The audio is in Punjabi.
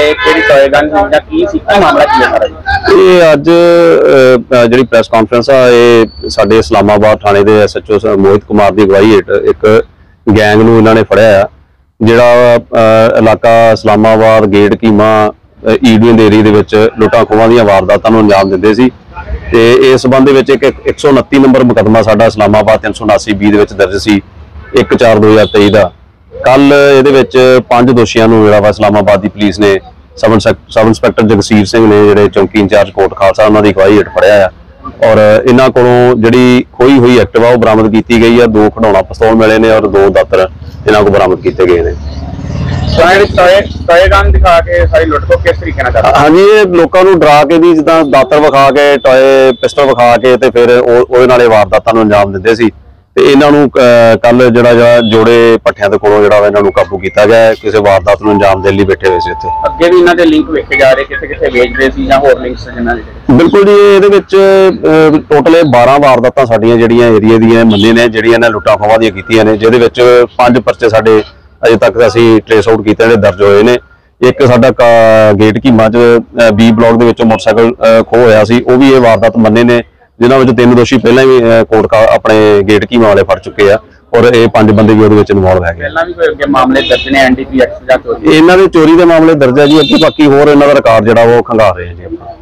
ਆਏ ਕਿਹੜੀ ਟੋਏ ਜਾਂ ਕੀ ਸੀ? ਕੀ ਮਾਮਲਾ ਕੀ ਹੈ ਸਾਰਾ ਇਹ ਅੱਜ ਜਿਹੜੀ ਪ੍ਰੈਸ ਕਾਨਫਰੰਸ ਆ ਇਹ ਸਾਡੇ ਇਸਲਾਮਾਬਾਦ ਥਾਣੇ ਦੇ ਐਸਐਚਓ ਮੋਹਿਤ ਕੁਮਾਰ ਦੀ ਅਗਵਾਈ ਹੇਠ ਇੱਕ ਗੈਂਗ ਨੂੰ ਇਹਨਾਂ ਨੇ ਫੜਿਆ ਆ ਜਿਹੜਾ ਇਲਾਕਾ ਇਸਲਾਮਾਬਾਦ ਗੇਟ ਕੀਮਾ ਅਹ, ਈਡਨ ਦੇ ਵਿੱਚ ਲੁੱਟਾਂ ਖੋਹਾਂ ਦੀਆਂ ਵਾਰਦਾਤਾਂ ਨੂੰ ਅੰਜਾਮ ਦਿੰਦੇ ਸੀ। ਤੇ ਇਸ ਸਬੰਧ ਦੇ ਵਿੱਚ ਇੱਕ 129 ਨੰਬਰ ਮੁਕੱਦਮਾ ਸਾਡਾ ਇਸਲਾਮਾਬਾਦ 379 ਬੀ ਦੇ ਵਿੱਚ ਦਰਜ ਸੀ 1/4/2023 ਦਾ ਕੱਲ ਇਹਦੇ ਵਿੱਚ ਪੰਜ ਦੋਸ਼ੀਆਂ ਨੂੰ ਜਿਹੜਾ ਵਾ ਇਸਲਾਮਾਬਾਦ ਦੀ ਪੁਲਿਸ ਨੇ। ਸਬ ਇੰਸਪੈਕ- ਸਬ ਇੰਸਪੈਕਟਰ ਜਗਸੀਰ ਸਿੰਘ ਨੇ ਜਿਹੜੇ ਚੌਂਕੀ ਇੰਚਾਰਜ ਕੋਟ ਖਾਲਸਾ ਉਹਨਾਂ ਦੀ ਅਗਵਾਈ ਹੇਠ ਫੜਿਆ ਆ। ਔਰ ਇਹਨਾਂ ਕੋਲੋਂ ਜਿਹੜੀ ਖੋਈ ਹੋਈ ਐਕਟਿਵਾ ਉਹ ਬਰਾਮਦ ਕੀਤੀ ਗਈ ਆ। ਦੋ ਖਡਾਉਣਾ ਪਿਸਤੌਲ ਮਿਲੇ ਨੇ ਔਰ ਦੋ ਦਾਤਰ ਇਹਨਾਂ ਕੋਲ ਬਰਾਮਦ ਕੀਤੇ ਗਏ ਨੇ। ਟੋਏ ਟੋਏ ਗਨ ਦਿਖਾ ਕੇ ਸਾਰੀ ਲੁੱਟ ਕੋ ਕਿਸ ਤਰੀਕੇ ਨਾਲ ਕਰਦਾ? ਹਾਂਜੀ ਇਹ ਲੋਕਾਂ ਨੂੰ ਡਰਾ ਕੇ ਵੀ ਜਿੱਦਾਂ ਦਾਤਰ ਵਿਖਾ ਕੇ ਟੋਏ ਪਿਸਟਲ ਵਿਖਾ ਕੇ ਤੇ ਫਿਰ ਉਹ ਉਹਦੇ ਨਾਲ ਇਹ ਵਾਰਦਾਤਾਂ ਨੂੰ ਅੰਜਾਮ ਦਿੰਦੇ ਸੀ। ਤੇ ਇਹਨਾਂ ਨੂੰ ਕੱਲ ਜਿਹੜਾ ਜਿਹੜਾ ਜੋੜੇ ਪੱਠਿਆਂ ਦੇ ਕੋਲੋਂ ਜਿਹੜਾ ਇਹਨਾਂ ਨੂੰ ਕਾਬੂ ਕੀਤਾ ਗਿਆ। ਕਿਸੇ ਵਾਰਦਾਤ ਨੂੰ ਅੰਜਾਮ ਦੇਣ ਲਈ ਬੈਠੇ ਹੋਏ ਸੀ ਇੱਥੇ। ਅੱਗੇ ਵੀ ਇਹਨਾਂ ਦੇ ਲਿੰਕ ਵੇਖੇ ਜਾ ਰਹੇ ਕਿੱਥੇ ਕਿੱਥੇ ਵੇਚ ਰਹੇ ਸੀ ਜਾਂ ਹੋਰ ਲਿੰਕਸ ਜਿਨ੍ਹਾਂ ਦੇ? ਬਿਲਕੁਲ ਜੀ ਇਹਦੇ ਵਿੱਚ ਟੋਟਲ ਇਹ 12 ਵਾਰਦਾਤਾਂ ਸਾਡੀਆਂ ਜਿਹੜੀਆਂ ਏਰੀਆ ਦੀਆਂ ਮੰਨੇ ਨੇ ਜਿਹੜੀਆਂ ਨੇ ਲੁੱਟਾਂ ਖੋਹਾਂ ਦੀਆਂ ਕੀਤੀਆਂ ਨੇ ਜਿਹਦੇ ਵਿੱਚ ਪੰਜ ਪਰਚੇ ਸਾਡੇ ਅਜੇ ਤੱਕ ਅਸੀਂ ਟ੍ਰੇਸ ਆਊਟ ਕੀਤੇ ਨੇ ਦਰਜ ਹੋਏ ਨੇ। ਇੱਕ ਸਾਡਾ ਕਾ- ਗੇਟ ਕੀਮਾ ਚ ਬੀ ਬਲਾਕ ਦੇ ਵਿੱਚੋਂ ਮੋਟਰਸਾਈਕਲ ਖੋਹ ਹੋਇਆ ਸੀ ਉਹ ਵੀ ਇਹ ਵਾਰਦਾਤ ਮੰਨੇ ਨੇ। ਜਿਨ੍ਹਾਂ ਵਿੱਚ ਤਿੰਨ ਦੋਸ਼ੀ ਪਹਿਲਾਂ ਵੀ ਕੋਰਟ ਕਾ ਆਪਣੇ ਗੇਟ ਕੀਮਾ ਵਾਲੇ ਫੜ ਚੁੱਕੇ ਆ ਔਰ ਇਹ ਪੰਜ ਬੰਦੇ ਵੀ ਉਹਦੇ ਵਿੱਚ ਇਨਵੋਲਵ ਹੈਗੇ। ਪਹਿਲਾਂ ਵੀ ਕੋਈ ਅੱਗੇ ਮਾਮਲੇ ਦਰਜ ਨੇ ਐਨਡੀਪੀਐਕਸ ਜਾਂ ਚੋਰੀ? ਇਹਨਾਂ ਦੇ ਚੋਰੀ ਦੇ ਮਾਮਲੇ ਦਰਜ ਹੈ ਜੀ। ਅੱਗੇ ਬਾਕੀ ਹੋਰ ਇਹਨਾਂ ਦਾ ਰਿਕਾਰਡ ਜਿਹੜਾ ਉਹ ਖੰਗਾਰ ਰਹੇ ਜੀ ਆਪਾਂ।